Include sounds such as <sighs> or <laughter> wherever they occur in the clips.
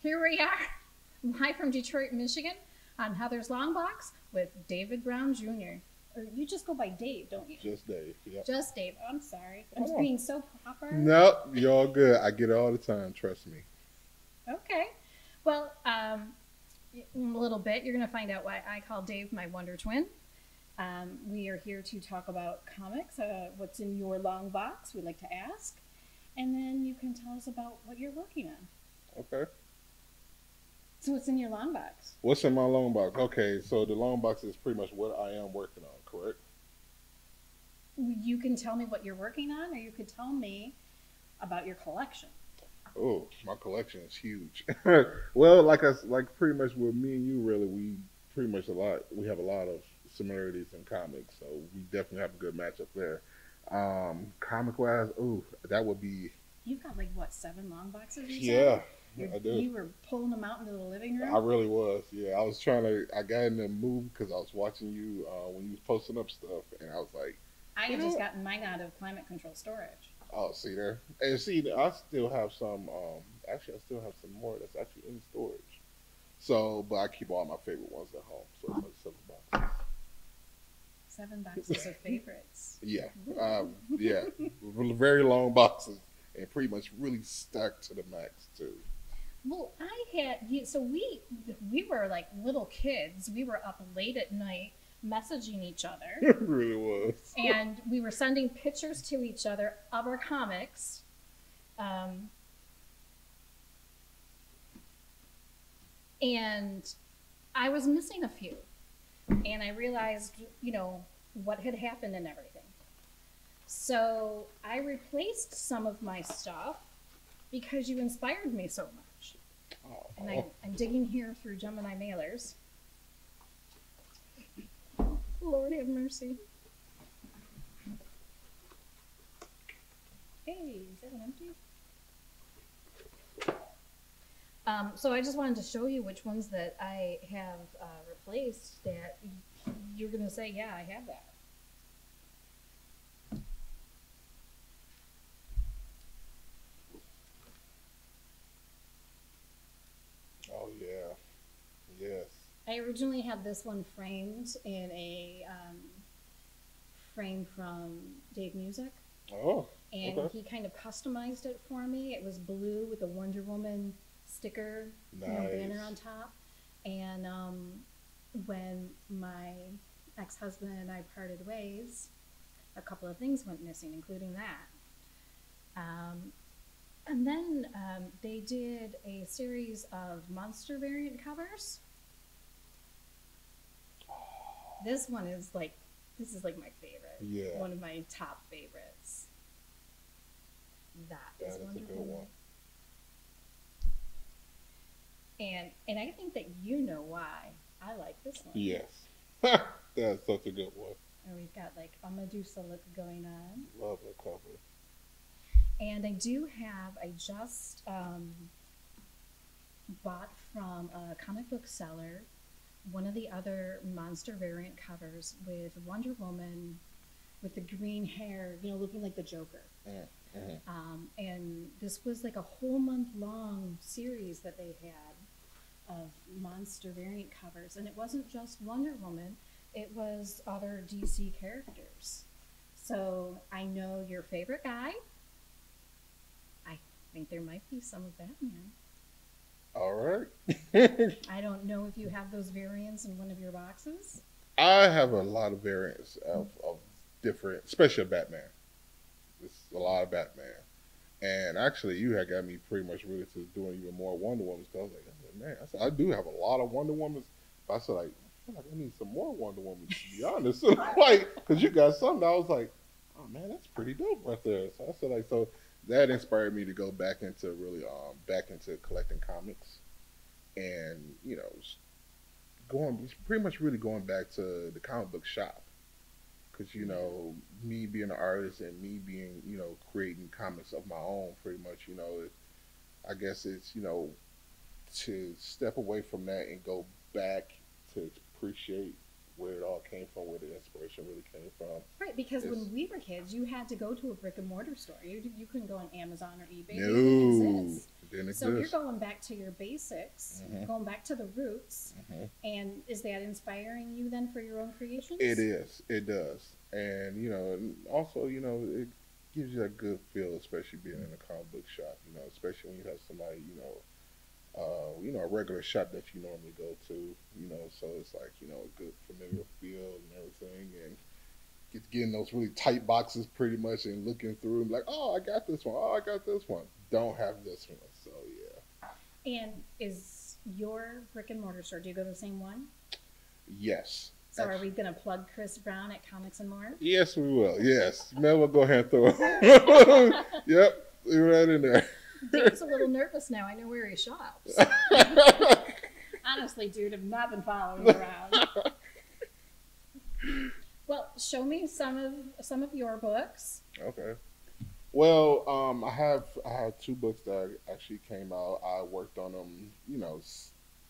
Here we are, <laughs> live from Detroit, Michigan, on Heather's Long Box with David Brown Jr. Or you just go by Dave, don't you? Just Dave. Yep. Just Dave. I'm sorry. I'm on. being so proper. Nope, you're all good. I get it all the time. Trust me. Okay. Well, um, in a little bit, you're going to find out why I call Dave my Wonder Twin. Um, we are here to talk about comics, uh, what's in your long box, we'd like to ask. And then you can tell us about what you're working on. Okay. So, what's in your long box? What's in my long box? Okay, so the long box is pretty much what I am working on. Correct. You can tell me what you're working on, or you could tell me about your collection. Oh, my collection is huge. <laughs> well, like I like pretty much with me and you, really, we pretty much a lot. We have a lot of similarities in comics, so we definitely have a good matchup there. Um, comic wise, ooh, that would be You've got like what seven long boxes? Yeah. You're- I do. You were pulling them out into the living room. I really was. Yeah, I was trying to. I got in the mood because I was watching you uh, when you was posting up stuff, and I was like, I had just gotten mine out of climate control storage. "Oh, see there." And see, I still have some. Um, actually, I still have some more that's actually in storage. So, but I keep all my favorite ones at home. So it's like seven boxes. Seven boxes of <laughs> favorites. Yeah, um, yeah, very long boxes, and pretty much really stacked to the max too. Well, I had you. So we we were like little kids. We were up late at night messaging each other, <laughs> It really was. and we were sending pictures to each other of our comics. Um, and I was missing a few, and I realized, you know, what had happened and everything. So I replaced some of my stuff because you inspired me so much. And I, I'm digging here through Gemini mailers. Lord have mercy. Hey, is that one empty? Um, so I just wanted to show you which ones that I have uh, replaced that you're going to say, yeah, I have that. oh yeah, yes. I originally had this one framed in a um, frame from Dave Music. Oh, and Okay. he kind of customized it for me. It was blue with a Wonder Woman sticker, you know, banner on top. And um, when my ex-husband and I parted ways, a couple of things went missing, including that. Um, and then um, they did a series of monster variant covers. This one is like, this is like my favorite yeah. one of my top favorites. That That is is a good one. And and I think that you know why I like this one. Yes. <laughs> That's such a good one. And we've got like a Medusa look going on. Love the cover. And I do have I just um, bought from a comic book seller one of the other monster variant covers with Wonder Woman with the green hair, you know, looking like the Joker. Mhm. Um, and this was like a whole month long series that they had of monster variant covers. And it wasn't just Wonder Woman, it was other DC characters. So I know your favorite guy. I think there might be some of Batman. All right. <laughs> I don't know if you have those variants in one of your boxes. I have a lot of variants of, of different, especially Batman. It's a lot of Batman. And actually, you had got me pretty much really to doing even more Wonder Woman stuff. I was like, man, I, said, I do have a lot of Wonder Womans. But I said, like, I like I need some more Wonder Woman, to be honest. <laughs> like, because you got something. I was like, oh, man, that's pretty dope right there. So I said, like, so that inspired me to go back into really, um, back into collecting comics. And, you know, going pretty much really going back to the comic book shop because you know me being an artist and me being you know creating comics of my own pretty much you know it, i guess it's you know to step away from that and go back to appreciate where it all came from where the inspiration really came from Right, because Yes. when we were kids, you had to go to a brick and mortar store. You, you couldn't go on Amazon or eBay. No didn't exist. It didn't So you're going back to your basics, Mhm. going back to the roots, Mhm. and is that inspiring you then for your own creations? It is. It does. And you know, also you know, it gives you a good feel, especially being in a comic book shop. You know, especially when you have somebody, you know, uh, you know, a regular shop that you normally go to. You know, so it's like you know, a good familiar feel and everything, and get getting those really tight boxes pretty much and looking through and like, oh, I got this one. Oh, I got this one. Don't have this one. So yeah. And is your brick and mortar store? Do you go to the same one? Yes. So are we going to plug Chris Brown at Comics and More? Yes, we will. Yes. Mel will go ahead and throw <laughs> it. <laughs> yep. Right in there. Dave's a little nervous now. I know where he shops. <laughs> Honestly, dude, I've not been following you around. well, show me some of some of your books. okay. Well, um, I have I had two books that actually came out. I worked on them, you know,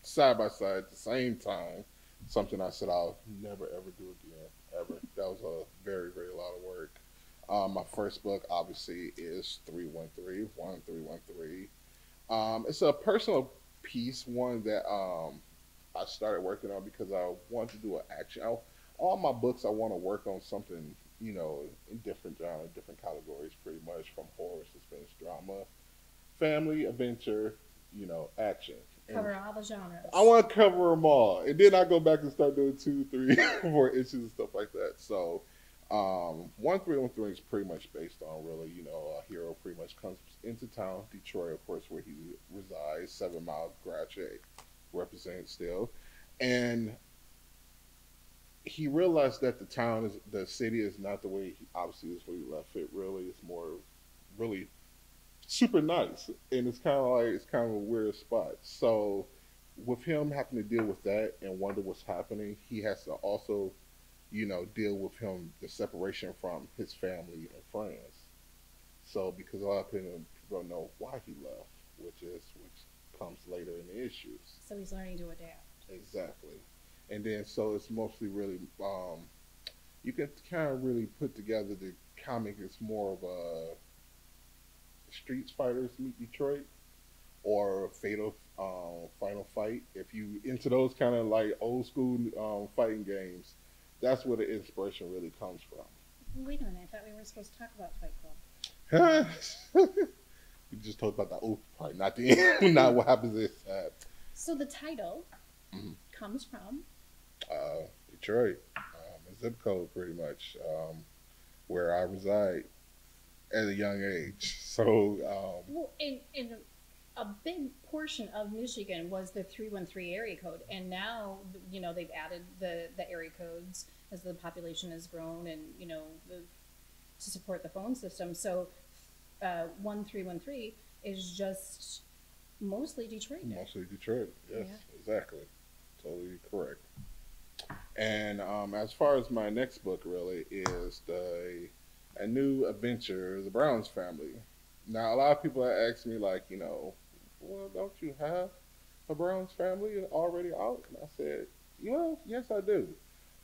side by side at the same time. Something I said I'll never ever do again, ever. That was a very very lot of work. Um, my first book obviously is 313, 1313. Um, it's a personal piece, one that um, I started working on because I wanted to do an action. I, all my books, I want to work on something, you know, in different genre, different categories, pretty much from horror, suspense, drama, family, adventure, you know, action. And Cover all the genres. I want to cover them all, and then I go back and start doing two, three, <laughs> four issues and stuff like that. So, um, one three one three is pretty much based on really, you know, a hero pretty much comes into town, Detroit, of course, where he resides, Seven Mile graduate, represents still, and he realized that the town is the city is not the way he obviously is where he left it. Really, it's more really super nice, and it's kind of like it's kind of a weird spot. So, with him having to deal with that and wonder what's happening, he has to also, you know, deal with him the separation from his family and friends. So, because a lot of people don't know why he left, which is which comes later in the issues. So he's learning to adapt. Exactly. And then so it's mostly really um you can kind of really put together the comic as more of a Streets Fighters meet Detroit or Fatal um, Final Fight. If you into those kind of like old school um, fighting games, that's where the inspiration really comes from. Wait a minute. I thought we were supposed to talk about Fight Club. <laughs> we just talked about the old part, not the end, <laughs> not what happens is uh, So the title Mhm. comes from uh, Detroit, um, a zip code pretty much, um, where I reside at a young age. <laughs> So um, well, in in a big portion of Michigan was the three one three area code, and now you know they've added the the area codes as the population has grown, and you know the, to support the phone system. So uh, one three one three is just mostly Detroit. mostly Detroit. Yes, Yeah. exactly, totally correct. And um, as far as my next book, really is the a new adventure, the Browns family. Now, a lot of people have asked me, like, you know, well, don't you have a Browns family already out? And I said, well, yes, I do.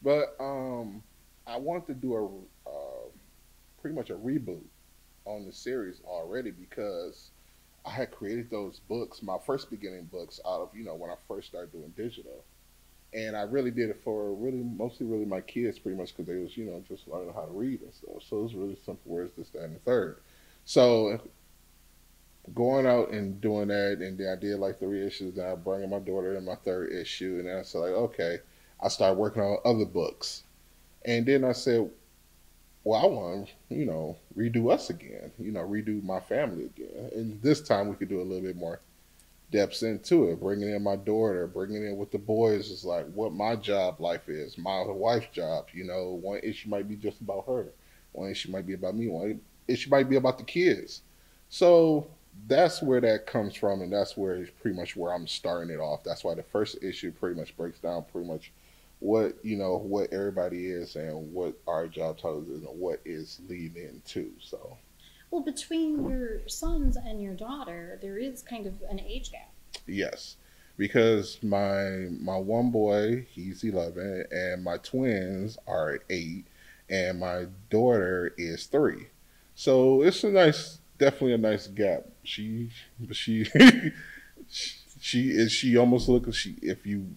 But um, I want to do a uh, pretty much a reboot on the series already because I had created those books, my first beginning books, out of you know when I first started doing digital, and I really did it for really mostly really my kids, pretty much because they was you know just learning how to read and stuff. So it was really simple words, this, that, and the third. So going out and doing that, and then I did like three issues. Then I in my daughter in my third issue, and then I said like, okay, I started working on other books, and then I said, well, I want to, you know, redo us again, you know, redo my family again. And this time we could do a little bit more depths into it, bringing in my daughter, bringing in with the boys is like what my job life is, my wife's job. You know, one issue might be just about her, one issue might be about me, one issue might be about the kids. So that's where that comes from, and that's where it's pretty much where I'm starting it off. That's why the first issue pretty much breaks down pretty much what you know what everybody is and what our job titles is and what is leading into. So Well, between your sons and your daughter, there is kind of an age gap. yes, because my my one boy he's eleven and my twins are eight and my daughter is three. So it's a nice definitely a nice gap. She, but she, <laughs> she is. She almost looks. She if you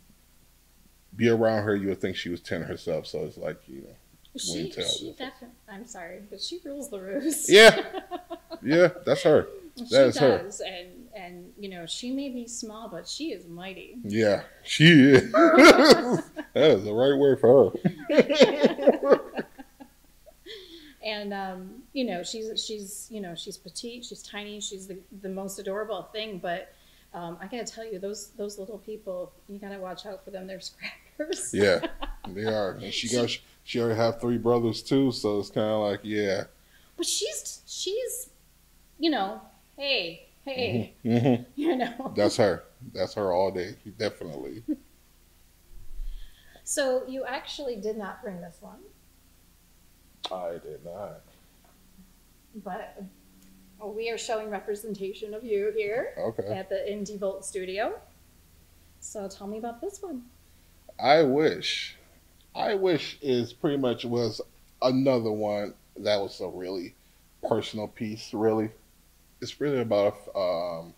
be around her, you would think she was ten herself. So it's like you know. She, she definitely. I'm sorry, but she rules the roost. Yeah, <laughs> yeah, that's her. she That is does, her. and and you know she may be small, but she is mighty. Yeah, she is. <laughs> that is the right word for her. And um, you know she's she's you know she's petite, she's tiny, she's the, the most adorable thing. But um, I gotta tell you, those those little people, you gotta watch out for them. They're scrappers. <laughs> Yeah, <laughs> they are. And she got. She already have three brothers too, so it's kind of like, yeah. But she's she's, you know, hey hey, hmm <laughs> you know. That's her. That's her all day, definitely. So you actually did not bring this one, I did not. but we are showing representation of you here Okay. at the Indie Volt Studio. So tell me about this one. I wish. I wish is pretty much was another one that was a really personal piece. Really, it's really about um,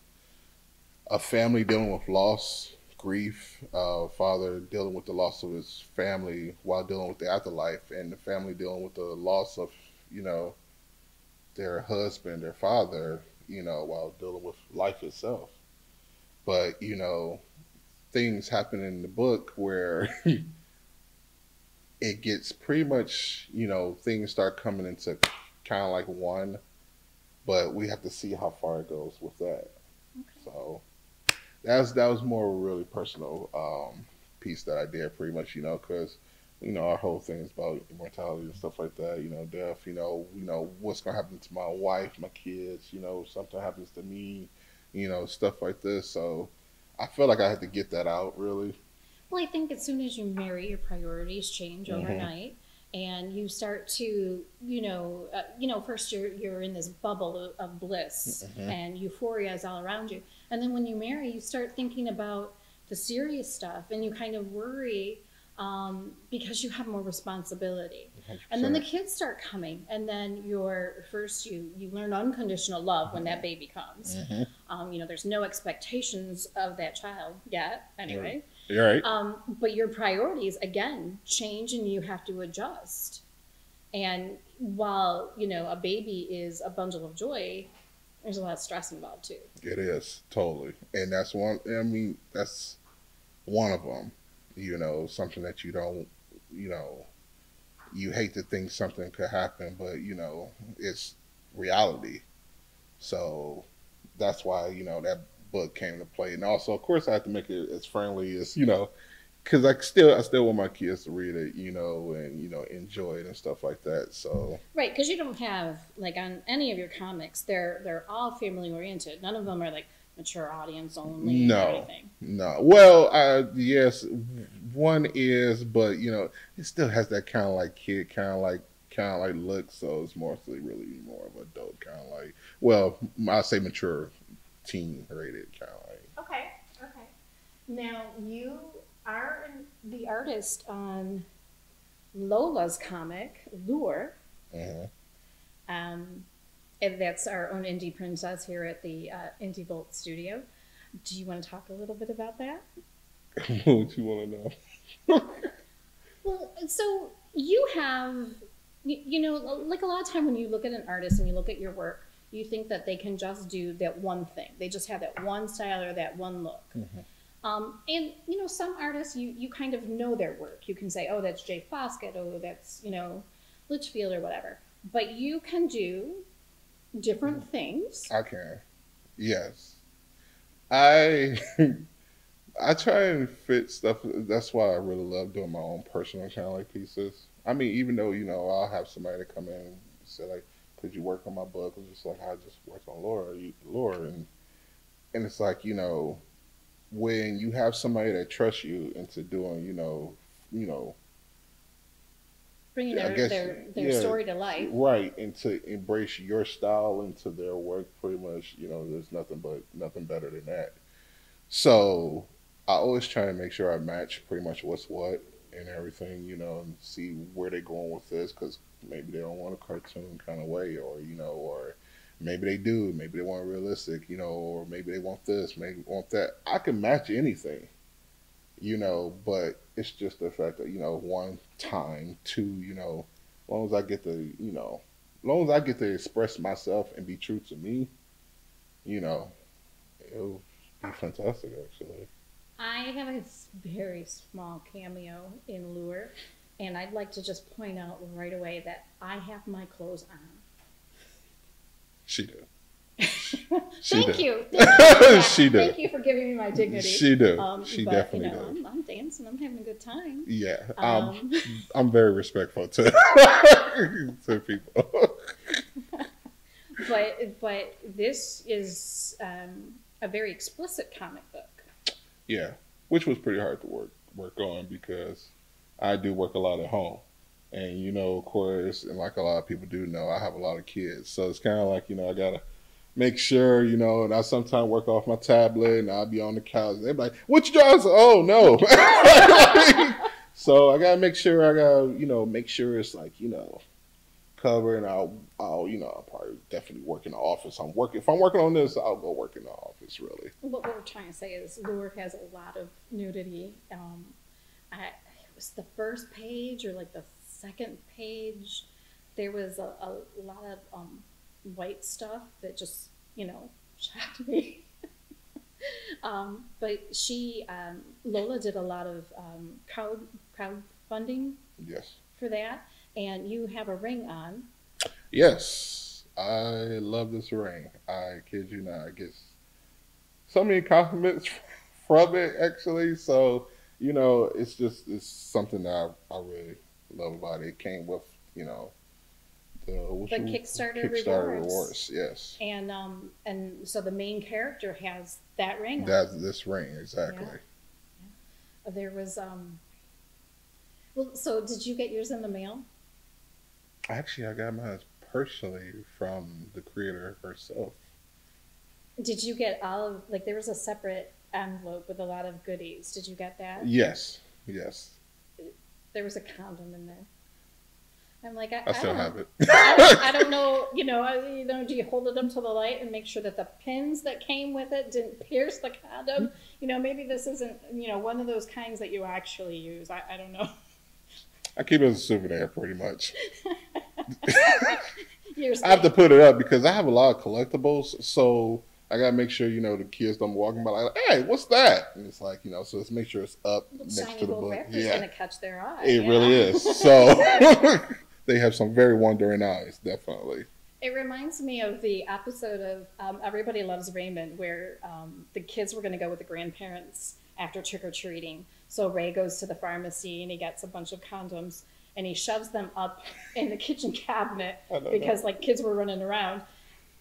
a family dealing with loss, grief, uh, father dealing with the loss of his family while dealing with the afterlife, and the family dealing with the loss of you know their husband, their father, you know, while dealing with life itself. But you know, things happen in the book where <laughs> it gets pretty much, you know, things start coming into kind of like one, but we have to see how far it goes with that. So that's that was more of a really personal um, piece that I did, pretty much, you know, because you know our whole thing is about immortality and stuff like that. You know, death. You know, you know what's gonna happen to my wife, my kids. You know, something happens to me. You know, stuff like this. So I felt like I had to get that out, really. Well, I think as soon as you marry, your priorities change Mhm. overnight, and you start to, you know, uh, you know, first you're you're in this bubble of, of bliss, Mhm. and euphoria is all around you, and then when you marry, you start thinking about the serious stuff, and you kind of worry um, because you have more responsibility, and then the kids start coming, and then you're first you you learn unconditional love when that baby comes. Mhm. Um, you know, there's no expectations of that child yet, anyway. You're right. Um, but your priorities again change and you have to adjust. And while, you know, a baby is a bundle of joy, there's a lot of stress involved too. It is totally, and that's one. I mean, that's one of them. You know, something that you don't. You know, you hate to think something could happen, but you know, it's reality. So that's why you know that book came to play, and also, of course, I have to make it as friendly as you know, because I still I still want my kids to read it, you know, and you know enjoy it and stuff like that. So Right, because you don't have like on any of your comics, they're they're all family oriented. None of them are like mature audience only No. or anything. No. Well, uh, yes, one is, but you know, it still has that kind of like kid, kind of like, kind of like look. So it's mostly really more of adult, kind of like, well, I say mature, teen rated, kind of like. Okay, okay. Now you are the artist on Lola's comic, Lure. Uh-huh. Um, and that's our own indie princess here at the uh, Indie Volt studio. Do you want to talk a little bit about that? <laughs> what you want to know? <laughs> Well, so you have, you, you know, like a lot of time when you look at an artist and you look at your work, you think that they can just do that one thing. They just have that one style or that one look. Mhm. Um, and you know, some artists you you kind of know their work. You can say, oh, that's Jay Foskett. Oh, that's you know, Litchfield or whatever. But you can do different things. I can. Yes. I <laughs> I try and fit stuff. That's why I really love doing my own personal channel pieces. I mean, even though you know I'll have somebody to come in and say like, "Could you work on my book?" It's just like I just worked on Laura, you, Laura, and and it's like you know when you have somebody that trusts you into doing you know you know Bringing their guess, their, their yeah. story to life. Right, and to embrace your style into their work, pretty much, you know, there's nothing but nothing better than that. So I always try to make sure I match pretty much what's what and everything, you know, and see where they're going with this, because maybe they don't want a cartoon kind of way, or you know, or maybe they do, maybe they want realistic, you know, or maybe they want this, maybe want that. I can match anything, you know, but it's just the fact that, you know, one time, two, you know, as long as I get to, you know, as long as I get to express myself and be true to me, you know, it'll be fantastic actually. I have a very small cameo in Lure, and I'd like to just point out right away that I have my clothes on. She do. <laughs> Thank did. you. Thank you. <laughs> She did. Thank you for giving me my dignity. She do. Um, she but, definitely you know, do. I'm, I'm dancing. I'm having a good time. Yeah. Um, Um, <laughs> I'm very respectful to to people. but but this is um, a very explicit comic book. Yeah, which was pretty hard to work work on because I do work a lot at home, and you know, of course, and like a lot of people do know, I have a lot of kids, so it's kind of like you know, I gotta make sure you know, and I sometimes work off my tablet, and I'll be on the couch, and they're like, "What you doing?" Oh no. <laughs> <laughs> so I gotta make sure I gotta you know make sure it's like you know covered, and I'll I'll you know I'll probably definitely work in the office. I'm working if I'm working on this, I'll go work in the office really. What we're trying to say is Lure has a lot of nudity. Um, I, it was the first page or like the second page. There was a, a lot of um, white stuff that just, you know, <laughs> shocked me. <laughs> um, but she, um, Lola did a lot of um, crowd crowdfunding Yes. for that. And you have a ring on. Yes, I love this ring. I kid you not. I get so many compliments <laughs> from it, actually. So, you know, it's just it's something that I, I really love about it. It came with, you know, the, The Kickstarter Kickstarter rewards. rewards. Yes, And um, and so the main character has that ring on. that's this ring exactly. There was um. Well, so did you get yours in the mail? Actually, I got mine personally from the creator herself. Did you get all of like there was a separate envelope with a lot of goodies? Did you get that? Yes, yes, There was a condom in there. I'm like, I, I still don't, have it. I don't, I don't know. <laughs> You know, I, you know, do you hold it up to the light and make sure that the pins that came with it didn't pierce the condom? You know, maybe this isn't you know one of those kinds that you actually use. I, I don't know. I keep it as a souvenir, pretty much. <laughs> <laughs> I have to put it up because I have a lot of collectibles, so I gotta make sure you know the kids don't walking by like, hey, what's that? And it's like you know, so let's make sure it's up next shiny to the book. Yeah, gonna catch their eye. it yeah. really is. So <laughs> they have some very wondering eyes, definitely. It reminds me of the episode of um, Everybody Loves Raymond, where um, the kids were going to go with the grandparents after trick or treating. So Ray goes to the pharmacy and he gets a bunch of condoms and he shoves them up <laughs> in the kitchen cabinet I know because like kids were running around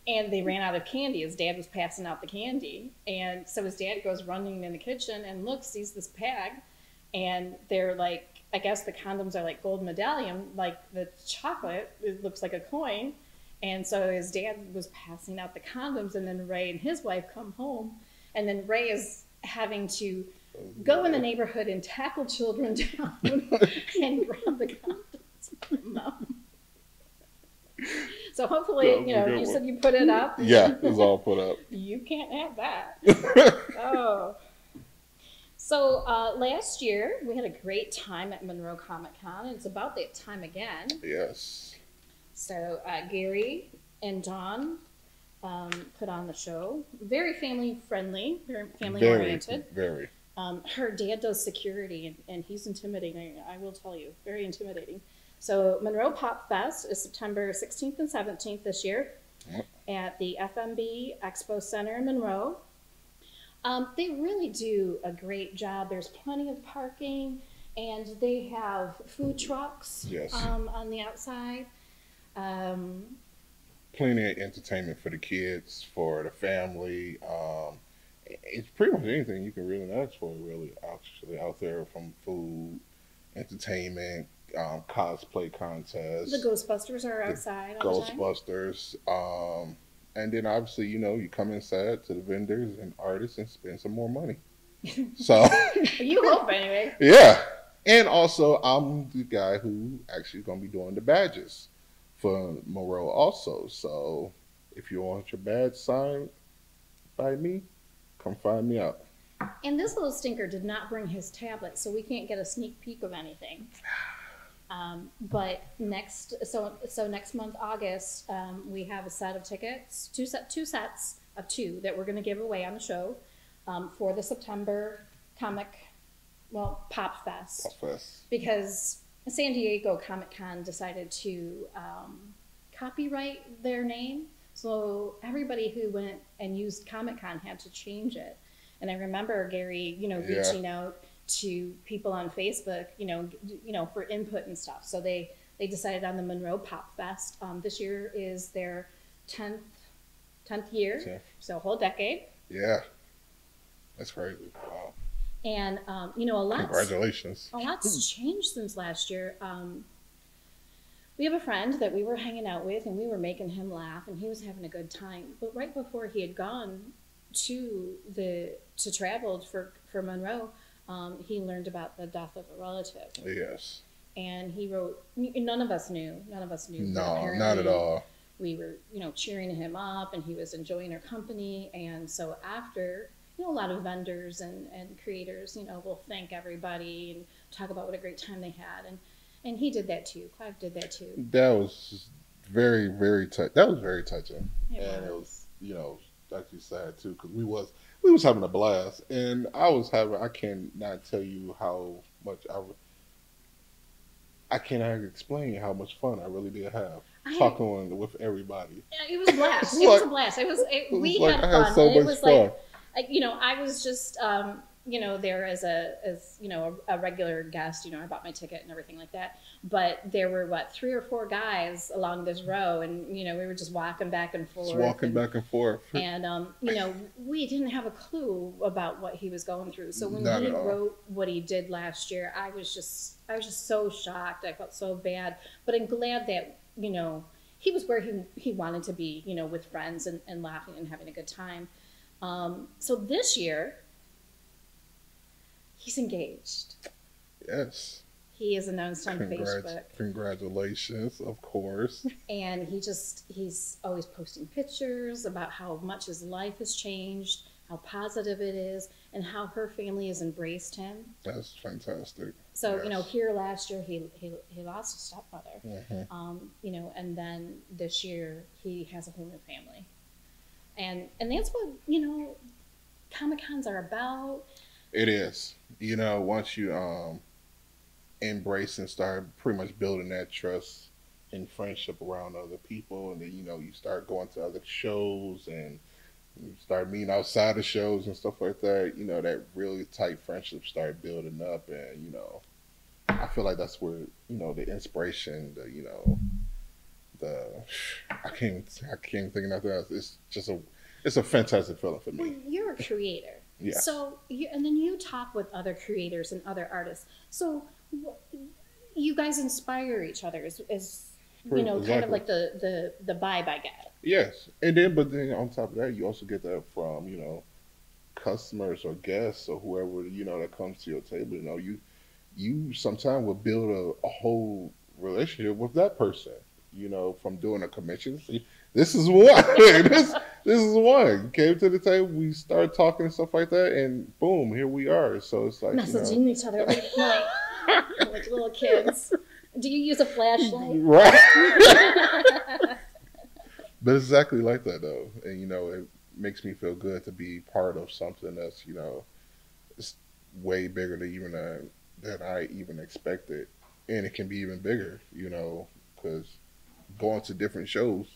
and they ran out of candy. His dad was passing out the candy, and so his dad goes running in the kitchen and looks, sees this bag, and they're like, I guess the condoms are like gold medallion, like the chocolate. It looks like a coin. And so his dad was passing out the condoms, and then Ray and his wife come home, and then Ray is having to go in the neighborhood and tackle children <laughs> down <laughs> and grab the condoms them. So hopefully, you know, you said you put it up. Yeah, it's all put up. <laughs> You can't have that. <laughs> oh. So uh, last year we had a great time at Monroe Comic Con. and It's about that time again. yes, So uh, Gary and Dawn um, put on the show. Very family friendly, very family very, oriented. very. Um, her dad does security, and, and he's intimidating. I will tell you, very intimidating. So Monroe Pop Fest is September 16th and 17th this year Yep. at the FMB Expo Center in Monroe. Um, they really do a great job. There's plenty of parking, and they have food trucks Yes. um, on the outside. Um, Plenty of entertainment for the kids, for the family. Um, it's pretty much anything you can really ask for, really. Actually, out there from food, entertainment, um, cosplay contest. the Ghostbusters are The outside the. Ghostbusters. Um, and then obviously, you know, you come inside to the vendors and artists and spend some more money. <laughs> So, You hope anyway. yeah. And also, I'm the guy who actually going to be doing the badges for Monroe also. So, If you want your badge signed by me, come find me out. And this little stinker did not bring his tablet, so we can't get a sneak peek of anything. <sighs> <sighs> <sighs> Um, but next, so so next month, August, um, we have a set of tickets, two set, two sets of two that we're going to give away on the show um, for the September comic, well, Pop Fest Pop Fest. because San Diego Comic Con decided to um, copyright their name. So everybody who went and used Comic Con had to change it. And I remember Gary, you know, Yeah. reaching out to people on Facebook, you know, you know, for input and stuff. So they they decided on the Monroe Pop Fest. Um, this year is their tenth tenth year, so a whole decade. Yeah. That's crazy. Wow. And um, you know, a lot Congratulations. A lot's changed since last year. Um, we have a friend that we were hanging out with, and we were making him laugh, and he was having a good time. But right before he had gone to the to travel for for Monroe, um, he learned about the death of a relative, Yes. and he wrote. None of us knew. None of us knew. No, not at all. we were, you know, cheering him up and he was enjoying our company. And so after, you know, a lot of vendors and, and creators, you know, will thank everybody and talk about what a great time they had. And, and he did that too. Clive did that too. That was very, very touch. That was very touching, It and it was. was, you know, actually sad too because we was we was having a blast, and I was having. I cannot tell you how much I. I cannot explain how much fun I really did have I- talking with everybody. It was a blast. <laughs> It was was a blast. It was, it, It was we like had I fun. had so it was fun. like, you know, I was just, um, you know, there as a, as, you know, a, a regular guest, you know, I bought my ticket and everything like that. But there were what, three or four guys along this row and, you know, we were just walking back and forth. Just walking and, back and forth. <laughs> And, um, you know, we didn't have a clue about what he was going through. So when Not he wrote what he did last year, I was just, I was just so shocked. I felt so bad. But I'm glad that, you know, he was where he, he wanted to be, you know, with friends and, and laughing and having a good time. Um, so this year, he's engaged. yes. He is announced on Facebook. Congrats, congratulations, of course. <laughs> and he just he's always posting pictures about how much his life has changed how positive it is and how her family has embraced him That's fantastic. so you know here last year he he, he lost a stepmother Mhm. um, you know and then this year he has a whole new family and and that's what you know comic cons are about It is. You know, once you um embrace and start pretty much building that trust and friendship around other people and then you know you start going to other shows and you start meeting outside of shows and stuff like that, you know, that really tight friendship start building up and, you know, I feel like that's where, you know, the inspiration, the you know, the <sighs> I can't I can't think of nothing else. It's just a it's a fantastic feeling for well me. you're a creator Yeah. so you, and then you talk with other creators and other artists so you guys inspire each other is, is you know kind of like the the the vibe i get Yes, and then but then on top of that, you also get that from you know customers or guests or whoever you know that comes to your table. You know, you you sometimes will build a, a whole relationship with that person. You know, from doing a commission. See, this is one. <laughs> this this is one. You came to the table, we started talking and stuff like that, and boom, here we are. So it's like you know, messaging each other like, like, like little kids do you use a flashlight right. <laughs> But it's exactly like that though, and you know it makes me feel good to be part of something that's you know, it's way bigger than even uh, than I even expected, and it can be even bigger, you know, because going to different shows,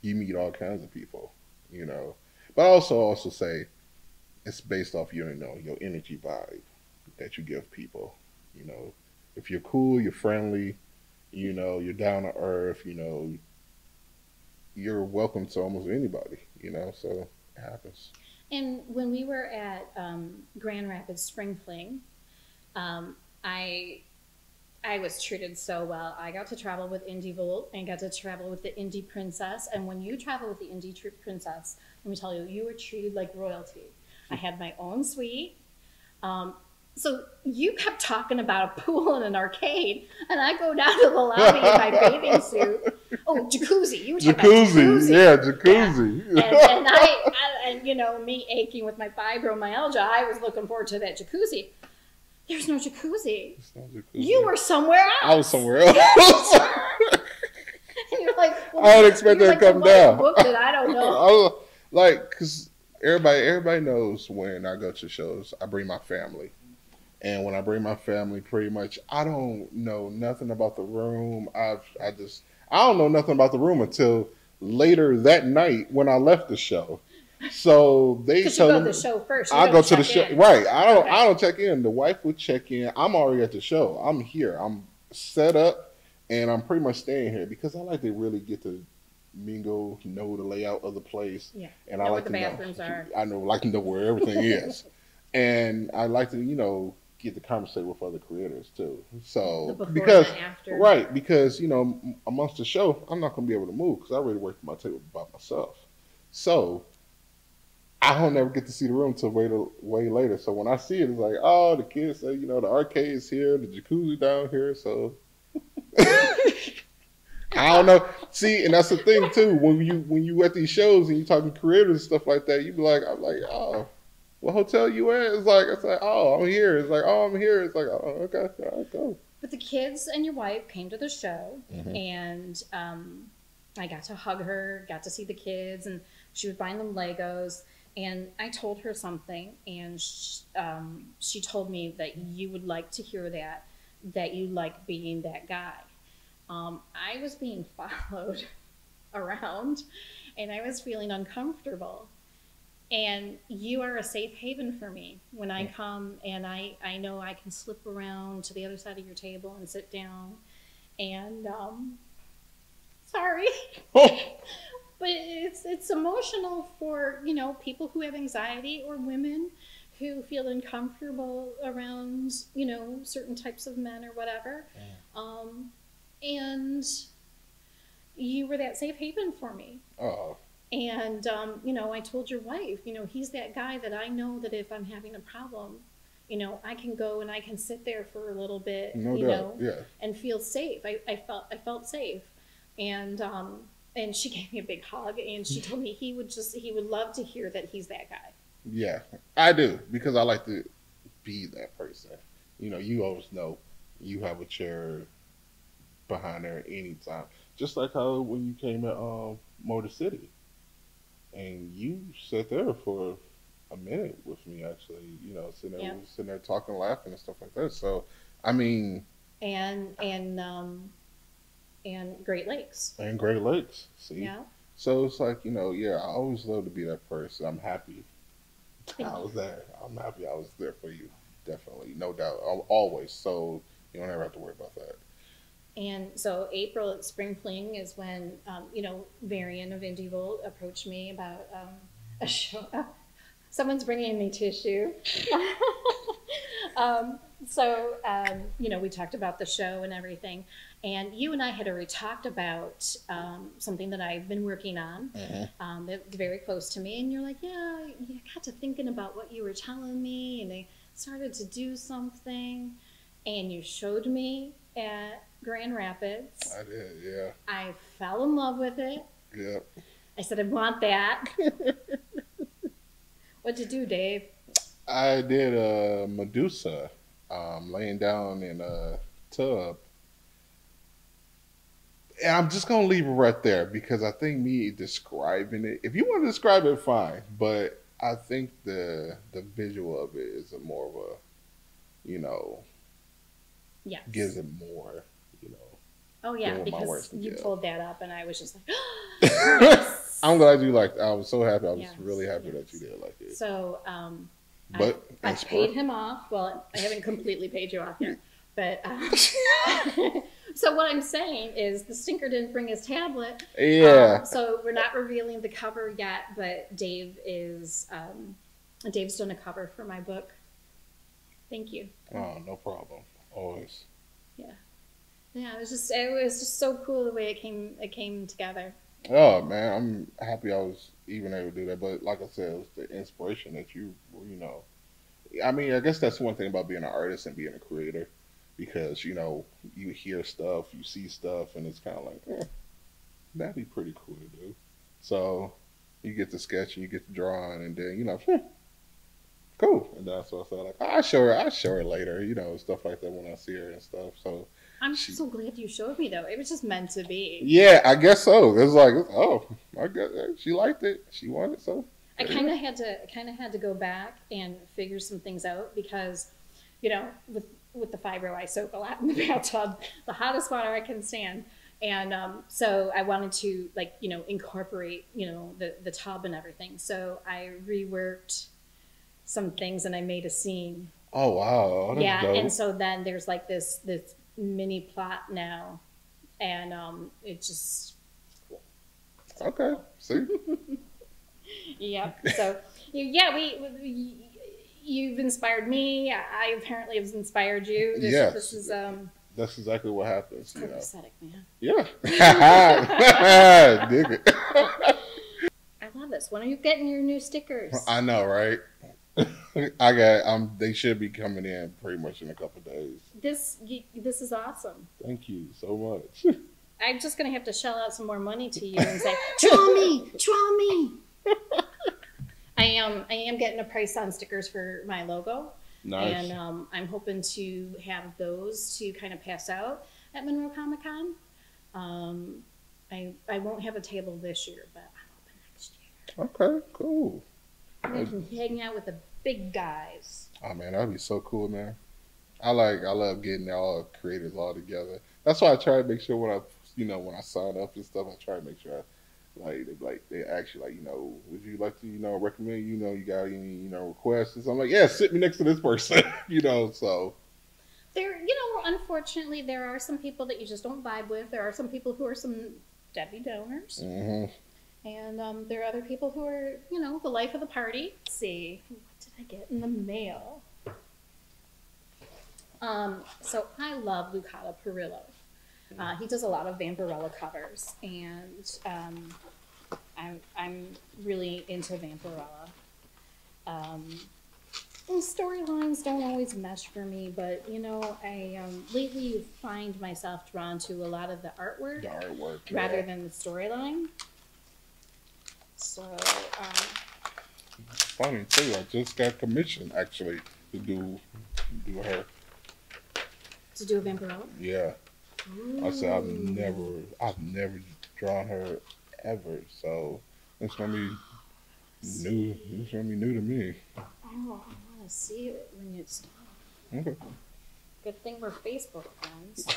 you meet all kinds of people, you know. But I also also say it's based off your you know your energy vibe that you give people, you know. If you're cool, you're friendly, you know, you're down to earth, you know, you're welcome to almost anybody, you know, so it happens. And when we were at um, Grand Rapids Spring Fling, um, I I was treated so well. I got to travel with Indie Volt and got to travel with the Indie Princess. And when you travel with the Indie Princess, let me tell you, you were treated like royalty. I had my own suite. Um, So you kept talking about a pool and an arcade, and I go down to the lobby in my bathing <laughs> suit. Oh, jacuzzi! You were talking about Jacuzzi, yeah, jacuzzi. and, and I, I, and you know, me aching with my fibromyalgia, I was looking forward to that jacuzzi. There's no jacuzzi. It's not jacuzzi. You were somewhere else. I was somewhere <laughs> else. And you're like, well, I don't expect that to come down." Booked it. I don't <laughs> I know. was like, cause everybody, everybody knows when I go to shows, I bring my family, and when I bring my family, pretty much, I don't know nothing about the room. I, I just, I don't know nothing about the room until later that night when I left the show. So they tell me the show first. You I go to the show, in. right? I don't, Okay. I don't check in. The wife would check in. I'm already at the show. I'm here. I'm set up, and I'm pretty much staying here because I like to really get to mingle, know the layout of the place, Yeah. and I like where the to bathrooms know. are. I know, like to know where everything <laughs> is, and I like to, you know, get to conversate with other creators too. The So before because and after. right, because you know, amongst the show, I'm not gonna be able to move because I already worked my table by myself. So I don't never get to see the room till way way later. So when I see it, it's like, oh, the kids say, you know, the arcade's here, the jacuzzi down here. So <laughs> I don't know. See, and that's the thing too. When you when you at these shows and you talking creators and stuff like that, you be like, I'm like, oh, what hotel you at? It's like it's like, oh, I'm here. It's like, oh, I'm here. It's like, oh, okay, all right, go. But the kids and your wife came to the show, Mhm. and um, I got to hug her, got to see the kids, and she was buying them Legos. And I told her something, and sh um, she told me that you would like to hear that, that you like being that guy. Um, I was being <laughs> followed around, and I was feeling uncomfortable. And you are a safe haven for me when I come and I, I know I can slip around to the other side of your table and sit down. And um, sorry, <laughs> but it's it's emotional for you know people who have anxiety or women who feel uncomfortable around you know certain types of men or whatever. Um, and you were that safe haven for me. Oh, And um, you know, I told your wife, you know, he's that guy that I know that if I'm having a problem, you know, I can go and I can sit there for a little bit, no you doubt. know, Yeah. and feel safe. I, I felt I felt safe, and um, and she <laughs> gave me a big hug, and she told me he would just he would love to hear that he's that guy. Yeah, I do because I like to be that person. You know, you always know you have a chair behind there anytime. Just like how when you came at um, Motor City, and you sat there for a minute with me. Actually, you know, sitting there, Yeah. we sitting there talking, laughing, and stuff like that. So, I mean, And and um, and Great Lakes, and Great Lakes. See, yeah. so it's like you know, yeah, I always love to be that person. I'm happy Thank <laughs> I you. was there. I'm happy I was there for you. Definitely, no doubt, Al- always. So you don't ever have to worry about that. And so April at Spring Fling is when um, you know Varian of Indie Volt approached me about um, a show. <laughs> someone's bringing me tissue. <laughs> um, so um, you know we talked about the show and everything, and you and I had already talked about um, something that I've been working on. Um, that's very close to me, and you're like, yeah, I got to thinking about what you were telling me, and I started to do something, and you showed me at Grand Rapids. I did, yeah, I fell in love with it. yeah. I said, I want that. <laughs> What'd you do, Dave? I did a Medusa, um, laying down in a tub. And I'm just gonna leave it right there because I think me describing it. If you want to describe it, fine. But I think the the visual of it is a more of a, you know, yeah, gives it more. You know, Oh yeah, Go with my words because you together. pulled that up, and I was just like, yes. <laughs> <gasps> I'm glad you liked. I was so happy. I was Yes, really happy yes. that you did like it. So um, But I inspir- paid him off. Well, I haven't completely paid you off yet, but uh, <laughs> <laughs> so what I'm saying is the stinker didn't bring his tablet. yeah, Um, so we're not revealing the cover yet, but Dave is um, Dave's done a cover for my book. Thank you. oh no problem. Always. Yeah, Yeah, it was just it was just so cool the way it came it came together. Oh man, I'm happy I was even able to do that. But like I said, it was the inspiration that you you know I mean, I guess that's one thing about being an artist and being a creator, because you know you hear stuff, you see stuff, and it's kind of like, eh, that'd be pretty cool to do. So you get to sketch and you get to drawing, and then you know, hmm, cool. And that's what I said, like, I show her, I show her later, you know, stuff like that when I see her and stuff. So I'm She- so glad you showed me though. It was just meant to be. yeah, I guess so. It's like, oh, I guess she liked it, she wanted so. I kind of had to kind of had to go back and figure some things out because, you know, with with the fibro, I soak a lot <laughs> in the bathtub, the hottest water I can stand, and um, so I wanted to like you know incorporate you know the the tub and everything. So I reworked some things and I made a scene. Oh wow, yeah, and so then there's like this this mini plot now, and um, it just cool. Okay, see. <laughs> Yep. So yeah, we, we you've inspired me. I apparently have inspired you. This, Yes. this is um That's exactly what happens. You know. copacetic, man. Yeah. <laughs> Dig it. I love this. When are you getting your new stickers? I know, right? <laughs> I got. Um, they should be coming in pretty much in a couple days. This this is awesome. Thank you so much. <laughs> I'm just gonna have to shell out some more money to you and say, draw me, draw me. I am I am getting a price on stickers for my logo. nice. And um, I'm hoping to have those to kind of pass out at Monroe Comic Con. Um, I, I won't have a table this year, but I'm hoping next year. okay, cool. I can hang out with the big guys. Oh man, that'd be so cool, man. I like. I love getting all creators all together. That's why I try to make sure when I, you know, when I sign up and stuff, I try to make sure. I, like they like they actually like you know would you like to you know recommend you know you got any you know requests and so I'm like yeah sit me next to this person <laughs> you know so There, you know, unfortunately, there are some people that you just don't vibe with. There are some people who are some Debbie Downers, hmm and um, there are other people who are, you know, the life of the party. Let's see, what did I get in the mail? Um, so I love Lucado Parrillo. Uh, he does a lot of Vampirella covers, and um, I'm, I'm really into Vampirella. Um, storylines don't always mesh for me, but you know, I um, lately find myself drawn to a lot of the artwork the artwork rather yeah. than the storyline. So, um, funny too I just got commissioned actually to do do her to do a Vampirella. yeah I said I've never I've never drawn her ever so it's gonna be new it's gonna be new to me Oh, I want to see it when it's done. okay Good thing we're Facebook friends. <laughs>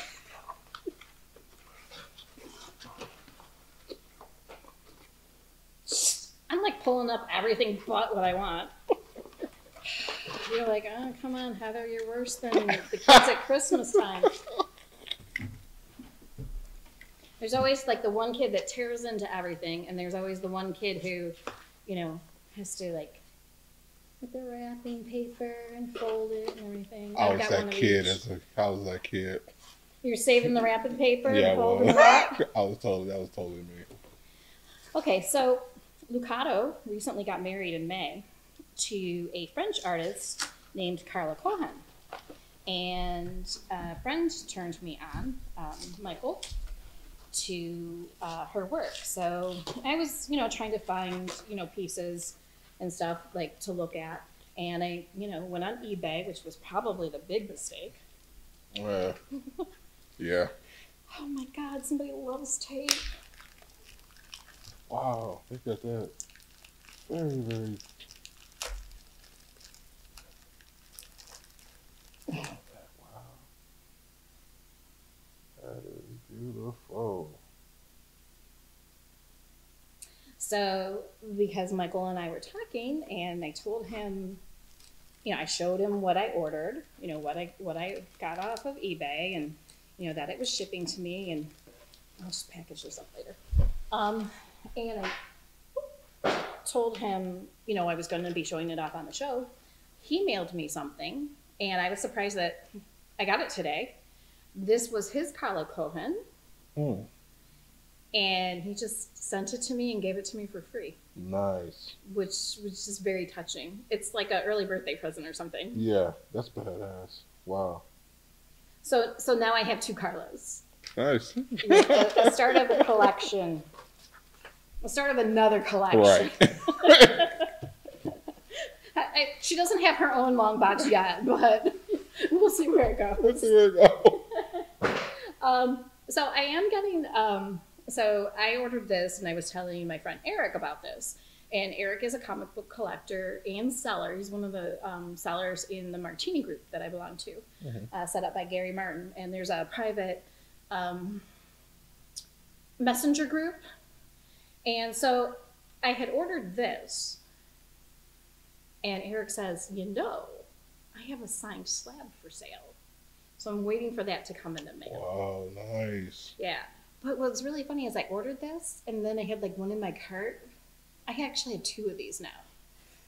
I'm like pulling up everything but what I want. You're like, oh, come on, Heather, you're worse than the kids at Christmas time. <laughs> There's always like the one kid that tears into everything, and there's always the one kid who, you know, has to like with the wrapping paper and fold it and everything. I was that kid as a I was that kid You're saving the wrapping paper yeah I and folding was. it up. <laughs> I was totally that was totally me Okay, so Lucado recently got married in May to a French artist named Carla Cohen. And a friend turned me on, um, Michael, to uh, her work. So I was, you know, trying to find, you know, pieces and stuff like to look at. And I, you know, went on eBay, which was probably the big mistake. well <laughs> yeah Oh my God, somebody loves tape. Wow, look at that. Very, very. Wow. That is beautiful. So, because Michael and I were talking, and I told him, you know, I showed him what I ordered, you know, what I what I got off of eBay, and you know that it was shipping to me, and I'll just package this up later. Um, and I told him, you know, I was going to be showing it off on the show. He mailed me something, and I was surprised that I got it today. This was his Carla Cohen, Hmm. and he just sent it to me and gave it to me for free. Nice. which was just very touching. It's like an early birthday present or something. Yeah, that's badass. Wow. So so now I have two Carlos. Nice. <laughs> the, the start of a collection. The start of another collection. Right. <laughs> I, she doesn't have her own long box yet, but <laughs> we'll see where it goes. Let's see where it go. Um, so I am getting. Um, so I ordered this, and I was telling my friend Eric about this. And Eric is a comic book collector and seller. He's one of the um, sellers in the Martini Group that I belong to, Mhm. uh, set up by Gary Martin. And there's a private um, messenger group. And so I had ordered this, and Eric says, "You know, I have a signed slab for sale." So I'm waiting for that to come in the mail. Wow, nice. Yeah. But what's really funny is I ordered this and then I had like one in my cart. I actually have two of these now.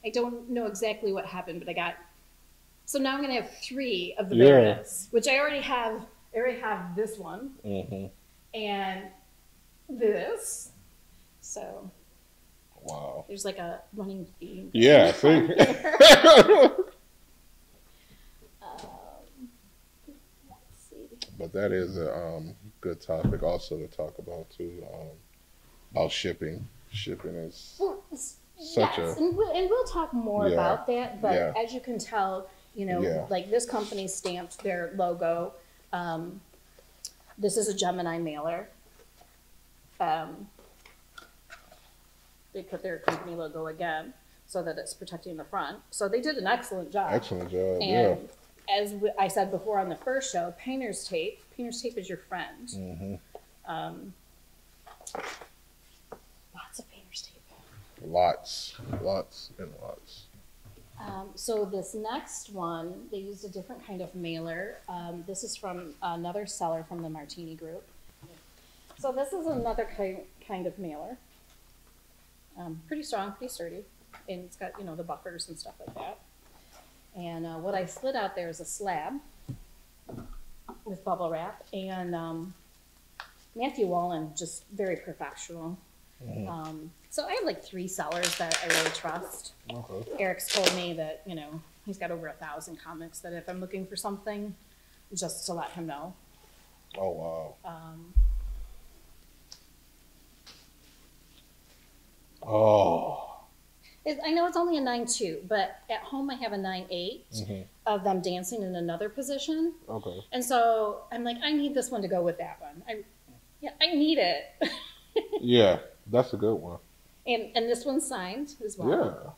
I don't know exactly what happened, but I got so now I'm gonna have three of the Yeah. Baroness, which I already have. I already have this one hmm and this. So Wow. there's like a running theme. Yeah, <laughs> see? <laughs> <laughs> Um, let's see. But that is a um, good topic also to talk about too. Um, about shipping. Shipping is Well, Such yes, a- and, we'll, and we'll talk more Yeah, about that. But yeah. as you can tell, you know, Yeah. like this company stamped their logo. Um, this is a Gemini mailer. Um, they put their company logo again so that it's protecting the front. So they did an excellent job. excellent job. Yeah. As I said before on the first show, painter's tape. Painter's tape is your friend. hmm Um, lots of painter's tape. Lots, lots, and lots. Um, so this next one, they used a different kind of mailer. Um, this is from another seller from the Martini Group. So this is another kind kind of mailer. Um, pretty strong, pretty sturdy, and it's got you know the buffers and stuff like that. And uh, what I slid out there is a slab with bubble wrap, and um, Matthew Wallen just very professional. Mhm. Um, so I have like three sellers that I really trust. Okay. Eric's told me that, you know, he's got over a thousand comics, that if I'm looking for something, just to let him know. Oh wow. Um, Oh. It, I know it's only a nine two, but at home I have a nine eight hmm of them dancing in another position. Okay. And so I'm like, I need this one to go with that one. I, yeah, I need it. <laughs> Yeah, that's a good one. and, and this one's signed as well.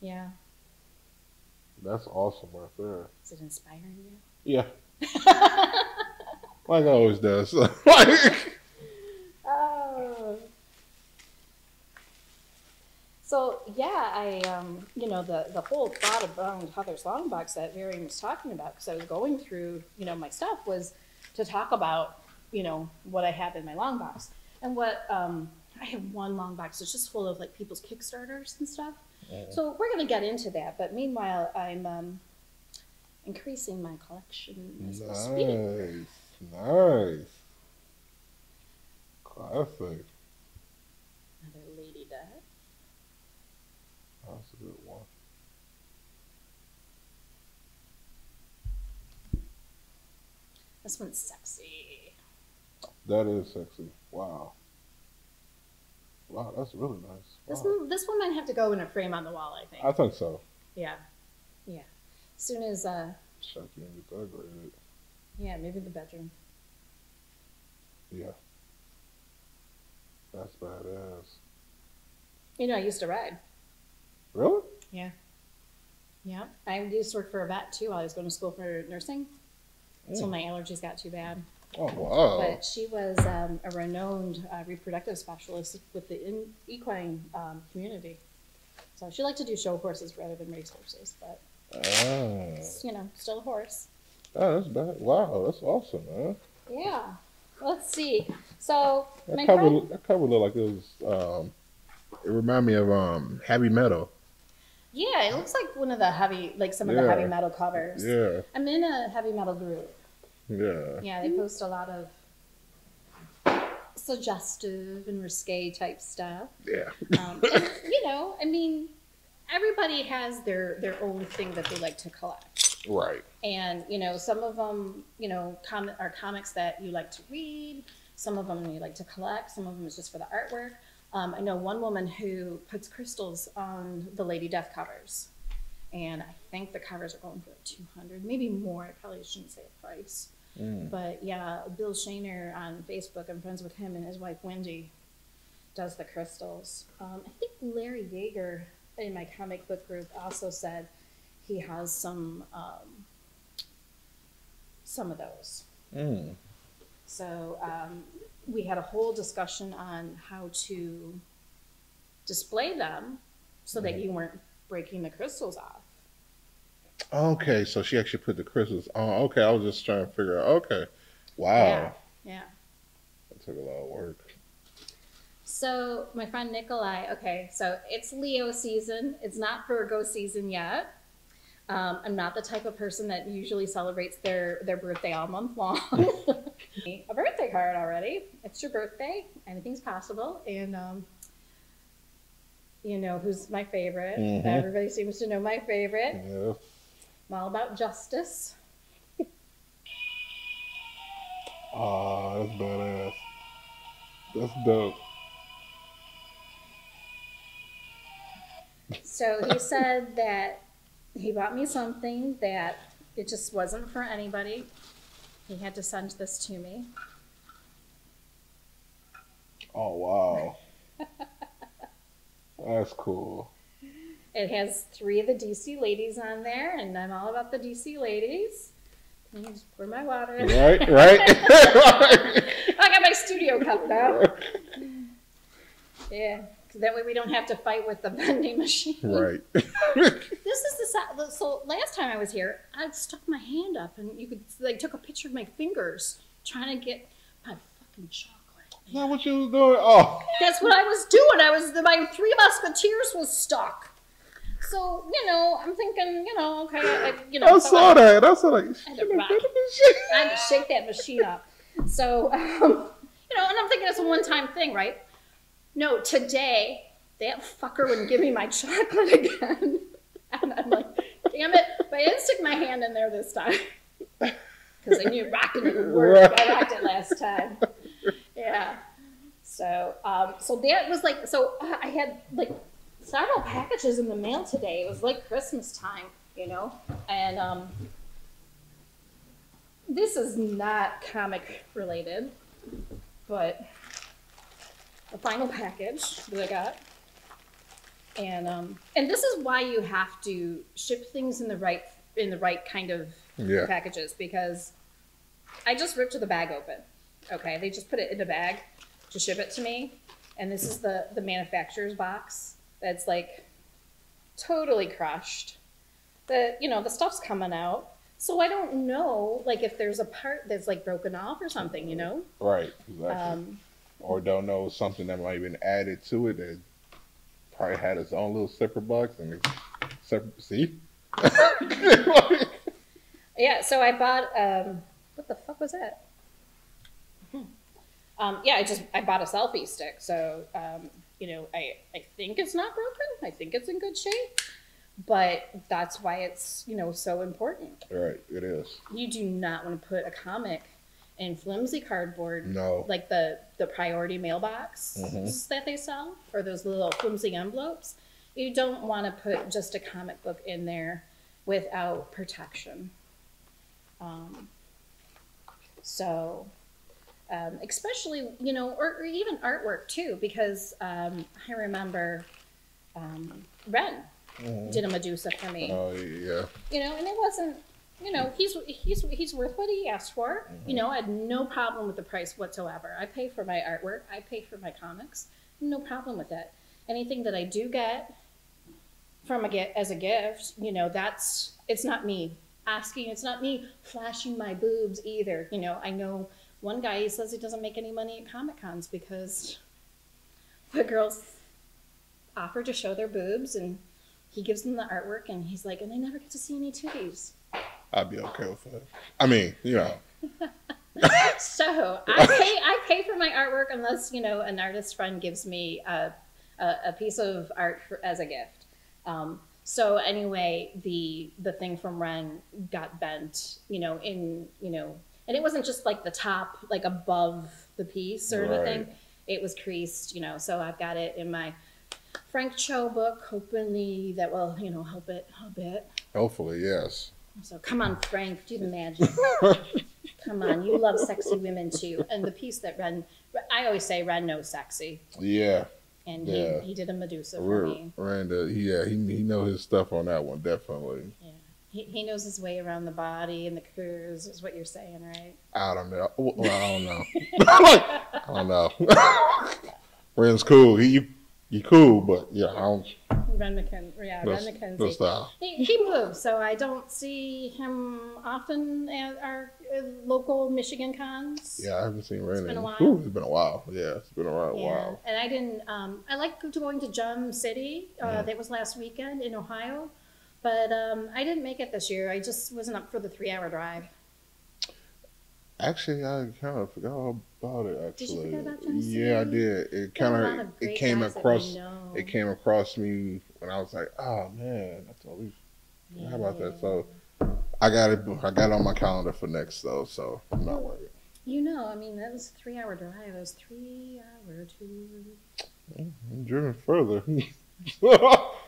Yeah, Yeah. that's awesome right there. Is it inspiring you? Yeah, <laughs> like it always does. <laughs> like, Oh. So yeah, I um, you know the the whole thought around Heather's long box that Varian was talking about because I was going through you know my stuff was to talk about you know what I have in my long box and what um, I have one long box that's just full of like people's Kickstarters and stuff. So we're gonna get into that, but meanwhile I'm um, increasing my collection as we speak. nice, nice, classic. Another Lady Death. That's a good one. This one's sexy. That is sexy. Wow. Wow, that's really nice. This one, this one might have to go in a frame on the wall. I think. I think so. yeah, yeah. As soon as, uh, Check you get that graded. yeah, maybe the bedroom. Yeah. That's badass. You know, I used to ride. Really? Yeah. Yeah, I used to work for a vet too while I was going to school for nursing. Until my allergies got too bad. Oh wow. But she was um, a renowned uh, reproductive specialist with the in- equine um, community. So she liked to do show horses rather than race horses, but Ah. you know, still a horse. Oh, that's bad. Wow, that's awesome, man. Yeah. Let's see. So That my cover, friend, that cover looked like it was. Um, it reminded me of um, heavy metal. Yeah, it looks like one of the heavy, like some of the heavy metal covers. Yeah, I'm in a heavy metal group. yeah. Yeah, they post a lot of suggestive and risque type stuff. Yeah. Um, and, you know, I mean, everybody has their their own thing that they like to collect. Right. And you know, some of them, you know, com- are comics that you like to read. Some of them you like to collect. Some of them is just for the artwork. Um, I know one woman who puts crystals on the Lady Death covers, and I think the covers are going for two hundred, maybe more. I probably shouldn't say a price, Mm. but yeah, Bill Shaner on Facebook. I'm friends with him and his wife Wendy. Does the crystals? Um, I think Larry Yeager in my comic book group also said he has some um, some of those. Mm. So um, we had a whole discussion on how to display them so that you weren't breaking the crystals off. Okay, so she actually put the crystals on. Okay, I was just trying to figure out. Okay, wow, Yeah, yeah. that took a lot of work. So my friend Nikolai, okay, so it's Leo season. It's not Virgo season yet. Um, I'm not the type of person that usually celebrates their their birthday all month long. <laughs> <laughs> a birthday card already. It's your birthday. Anything's possible. And um, you know who's my favorite. Mhm. Everybody seems to know my favorite. Yeah. I'm all about justice. <laughs> Oh, that's badass. That's dope. So he said that he bought me something that it just wasn't for anybody. He had to send this to me. Oh wow. That's cool. It has three of the DC ladies on there, and I'm all about the DC ladies. Let me just pour my water. in. Right, right. <laughs> <laughs> I got my studio cup now. Yeah, that way we don't have to fight with the <laughs> vending machine. right. <laughs> This is the so last time I was here, I stuck my hand up, and you could like took a picture of my fingers trying to get my fucking chocolate. Is that what you was doing? Oh, That's what I was doing. I was my three musketeers was stuck. So you know, I'm thinking, you know, okay, I, you know, I saw that. I saw like. I had. I had to shake that machine up. So, <laughs> um, you know, and I'm thinking it's a one-time thing, right? No, today that fucker wouldn't give me my chocolate <laughs> again, and I'm like, damn it! But I didn't stick my hand in there this time <laughs> because I knew rocking it would work. I rocked it last time. Yeah. So, um, so that was like, so I had like several packages in the mail today. It was like Christmas time, you know, and um, this is not comic related, but the final package that I got. And um, and this is why you have to ship things in the right in the right kind of Yeah. packages because I just ripped the bag open. Okay, they just put it in a bag to ship it to me, and this is the the manufacturer's box that's like totally crushed. The you know the stuff's coming out, so I don't know like if there's a part that's like broken off or something. You know, Right. Exactly. um, or don't know something that might have been added to it that probably had its own little separate box and it's separate. See. <laughs> Yeah, so I bought um what the fuck was that? Um, yeah, I just I bought a selfie stick. So um, you know, I I think it's not broken. I think it's in good shape. But that's why it's, you know, so important. right. It is. You do not want to put a comic in flimsy cardboard No. like the the priority mailbox Mhm. that they sell or those little flimsy envelopes. You don't want to put just a comic book in there without protection. Um, so, um, especially you know, or, or even artwork too, because um, I remember um, Ren Mhm. did a Medusa for me Oh yeah. you know, and it wasn't, you know, he's he's he's worth what he asked for. Mm-hmm. You know, I had no problem with the price whatsoever. I pay for my artwork, I pay for my comics, no problem with that. Anything that I do get from a get as a gift, you know, that's it's not me asking, it's not me flashing my boobs either. You know, I know one guy he says he doesn't make any money at comic cons because <laughs> the girls offer to show their boobs and he gives them the artwork and he's like, and they never get to see any titties. I'd be okay with that. I mean, you know, <laughs> so I pay I pay for my artwork unless you know an artist friend gives me a a, a piece of art for, as a gift. Um, so anyway, the the thing from Ren got bent, you know, in you know, and it wasn't just like the top, like above the piece or Right. anything. It was creased, you know. So I've got it in my Frank Cho book, hopefully that will you know help it a bit. Hopefully, yes. So come on, Frank, do the magic. <laughs> come on, you love sexy women too. And the piece that Ren, I always say Ren knows sexy, Yeah. and Yeah. he, he did a Medusa for We're, me. Randa, yeah, he he know his stuff on that one definitely. Yeah, he, he knows his way around the body and the curves, is what you're saying, right? I don't know. Well, I don't know. <laughs> I don't know. <laughs> Ren's cool. He you, you cool, but yeah, I don't. Ren McKen, yeah, That's, Ren that's McKenzie. style. He, he moves, so I don't see him often at our uh, local Michigan cons. Yeah, I haven't seen Ren. been in- a while. Whew, it's been a while. Yeah, it's been a while. Yeah, Wow. and I didn't. Um, I like going to Gem City. Uh, Yeah. That was last weekend in Ohio, but um, I didn't make it this year. I just wasn't up for the three-hour drive. Actually, I kind of forgot about it. Actually, Did you forget about yeah, I did. It kind of it came guys that we across. It came across me when I was like, oh man, that's always. How about that? So, I got it. I got it on my calendar for next though, so I'm not worried. You know, I mean, that was a three-hour drive. It was three-hour tour. I'm driven further. <laughs>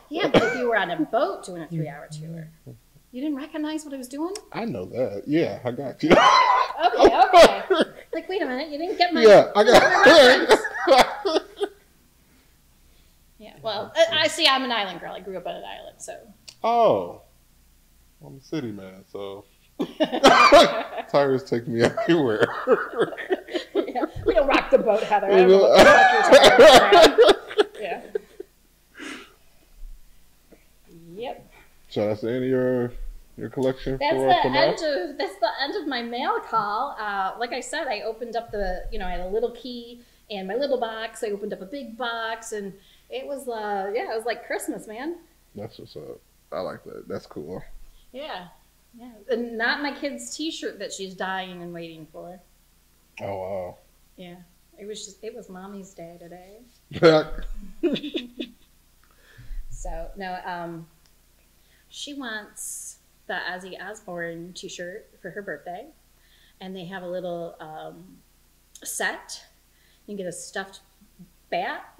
Yeah, but if you were on a boat doing a three-hour tour, <laughs> you didn't recognize what I was doing. I know that. Yeah, I got you. Okay, <laughs> okay. like, wait a minute, you didn't get my. yeah, I you didn't get my reference. got. <laughs> <laughs> Yeah, well, I, I see. I'm an island girl. I grew up on an island, so. oh, I'm a city man, so tires take me everywhere. yeah, we don't rock the boat, Heather. I don't know what the fuck you're. Yeah. Yep. so that's the end of your your collection That's for, the end of that's the end of my mail call. Uh, like I said, I opened up the you know I had a little key and my little box. I opened up a big box and it was uh yeah it was like Christmas, man. That's what's up. I like that. That's cool. Yeah. Yeah, and not my kid's T-shirt that she's dying and waiting for. Oh wow Yeah, it was just it was mommy's day today. <laughs> So no, um, she wants the Ozzy Osbourne T-shirt for her birthday, and they have a little um, set. You can get a stuffed bat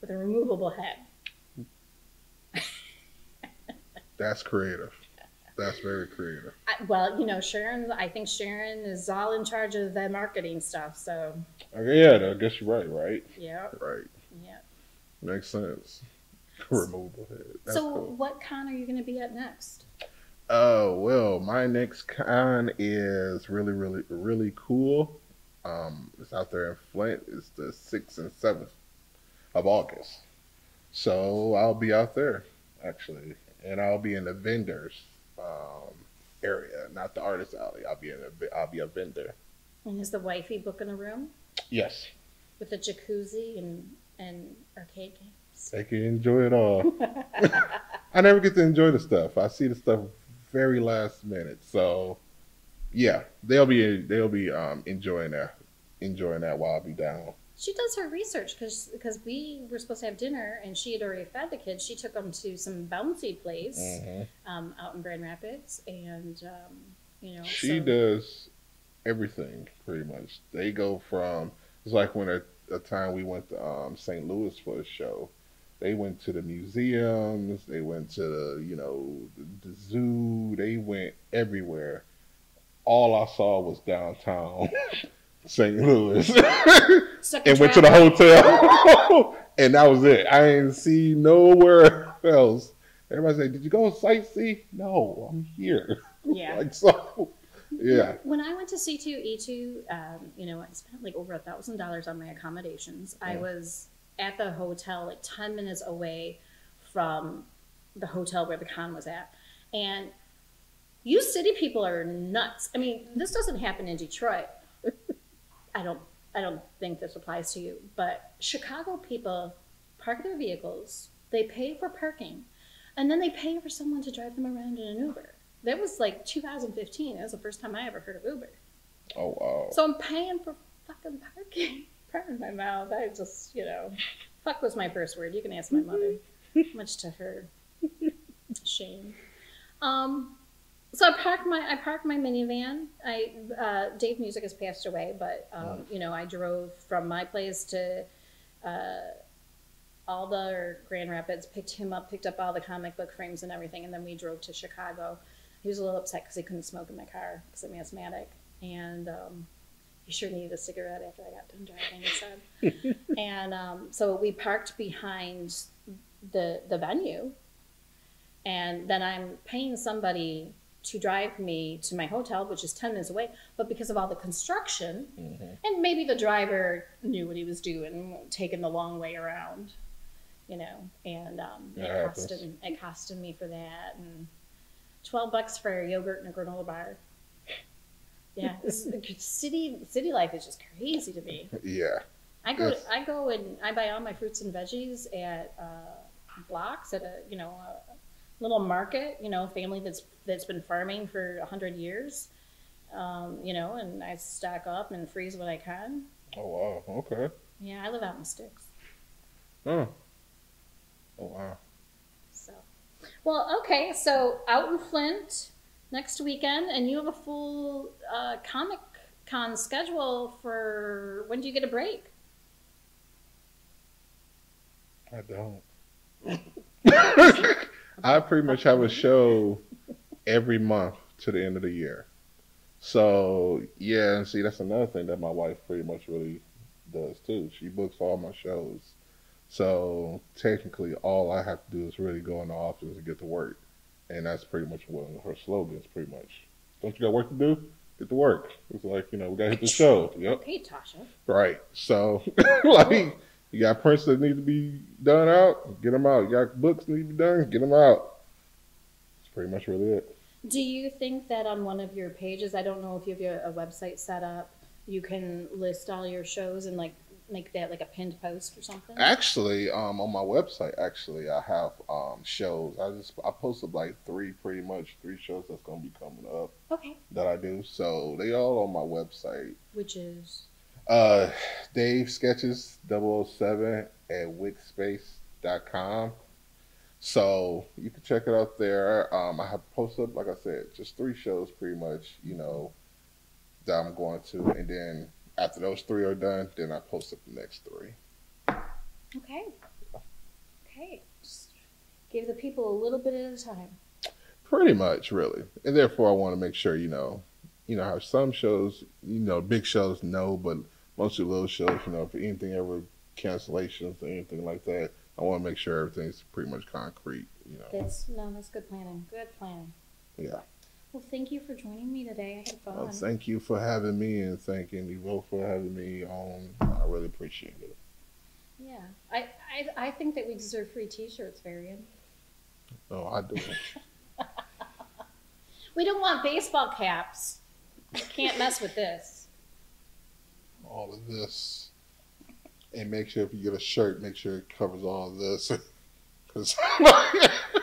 with a removable head. <laughs> That's creative. That's very creative. I, well, you know, Sharon. I think Sharon is all in charge of the marketing stuff. So Okay, yeah, I guess you're right. Right. yeah, Right. yeah. Makes sense. Removable head. That's so, cool. what con are you going to be at next? Oh well, my next con is really, really, really cool. Um, it's out there in Flint. It's the sixth and seventh of August. So I'll be out there actually, and I'll be in the vendors um, area, not the artist alley. I'll be in a, I'll be a vendor. And is the wifey booking a room Yes, with a jacuzzi and and arcade games? they can enjoy it all. <laughs> I never get to enjoy the stuff. I see the stuff very last minute. So yeah, they'll be they'll be um, enjoying that enjoying that while I'll be down. She does her research because because we were supposed to have dinner and she had already fed the kids. She took them to some bouncy place Mhm. um, out in Grand Rapids, and um, you know She so- does everything pretty much. They go from it's like when a, a time we went to um, St. Louis for a show. They went to the museums. They went to the you know the, the zoo. They went everywhere. All I saw was downtown <laughs> St. Louis, <laughs> and went to the hotel, <laughs> and that was it. I didn't see nowhere else. Everybody said, "Did you go sightsee?" No, I'm here. Yeah. Like so, yeah. When I went to C two E two, um, you know, I spent like over a thousand dollars on my accommodations. I was at the hotel like ten minutes away from the hotel where the con was at, and you city people are nuts. I mean, this doesn't happen in Detroit. <laughs> I don't. I don't think this applies to you, but Chicago people park their vehicles. They pay for parking, and then they pay for someone to drive them around in an Uber. That was like 2015. That was the first time I ever heard of Uber. Oh wow. So I'm paying for fucking parking. Pardon my mouth. I just, you know, fuck was my first word. You can ask my mother, <laughs> much to her shame. Um, so I parked my I parked my minivan. I uh, Dave Music has passed away, but um, you know I drove from my place to uh, Alda or Grand Rapids, picked him up, picked up all the comic book frames and everything, and then we drove to Chicago. He was a little upset because he couldn't smoke in my car because I'm asthmatic, and um, he sure needed a cigarette after I got done driving. He said, <laughs> and um, so we parked behind the the venue, and then I'm paying somebody to drive me to my hotel, which is ten minutes away. But because of all the construction, Mhm. and maybe the driver knew what he was doing, taking the long way around, you know, and um, it That costed happens. it costed me for that and twelve bucks for a yogurt and a granola bar. Yeah, <laughs> city city life is just crazy to me. Yeah. I go Yes. I go and I buy all my fruits and veggies at uh, blocks at a you know a little market. You know, family that's that's been farming for a hundred years. Um, you know, and I stock up and freeze what I can. Oh wow. Okay. Yeah, I live out in the sticks. Oh. Oh wow. So, well, okay. So out in Flint next weekend, and you have a full uh, Comic Con schedule for when do you get a break? I don't. <laughs> I pretty much have a show every month to the end of the year. So yeah, and see that's another thing that my wife pretty much really does too. She books all my shows. So technically all I have to do is really go in the office and get to work. And that's pretty much one of her slogans pretty much. Don't you got work to do? Get to work. It's like, you know, we gotta hit the show. Yep. Okay, Tasha. Right. So, <laughs> like, you got prints that need to be done out, get them out. You got books that need to be done, get them out. That's pretty much really it. Do you think that on one of your pages, I don't know if you have your, a website set up, you can list all your shows and like make that like a pinned post or something? Actually, um, on my website, actually, I have um shows. I just I posted like three, pretty much three shows that's gonna be coming up Okay. that I do. So they all on my website. Which is Uh, Dave Sketches 007 at wixspace.com. So you can check it out there. Um, I have posted, like I said, just three shows pretty much, you know, that I'm going to. And then after those three are done, then I post up the next three. okay. Okay. Just give the people a little bit at a time. Pretty much, really. And therefore, I want to make sure, you know, you know how some shows, you know, big shows, no, but most of the little shows, you know, if anything ever cancellations or anything like that, I want to make sure everything's pretty much concrete, you know. That's no, that's good planning. Good planning. Yeah. Well, thank you for joining me today. I had oh, fun. Well, thank you for having me and thanking you both for having me on. I really appreciate it. yeah, I, I I think that we deserve free T-shirts, Varian. Oh, I do. <laughs> We don't want baseball caps. You can't mess with this. all of this. And make sure if you get a shirt, make sure it covers all of this. <laughs> Because <laughs>